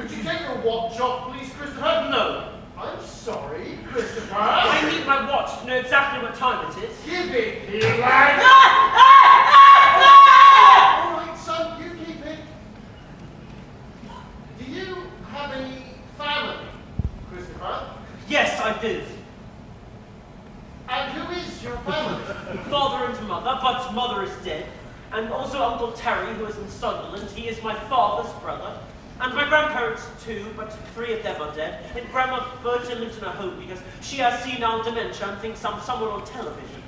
Could you take your watch off, please, Christopher? No. I'm sorry, Christopher. I need my watch to know exactly what time it is. Give it here, lad. All right, son, you keep it. Do you have any family, Christopher? Yes, I did. And who is your family? Father and mother, but mother is dead. And also Uncle Terry, who is in Sunderland. He is my father's brother. And my grandparents too, but three of them are dead. And Grandma Burton lives in a home because she has senile dementia and thinks I'm someone on television.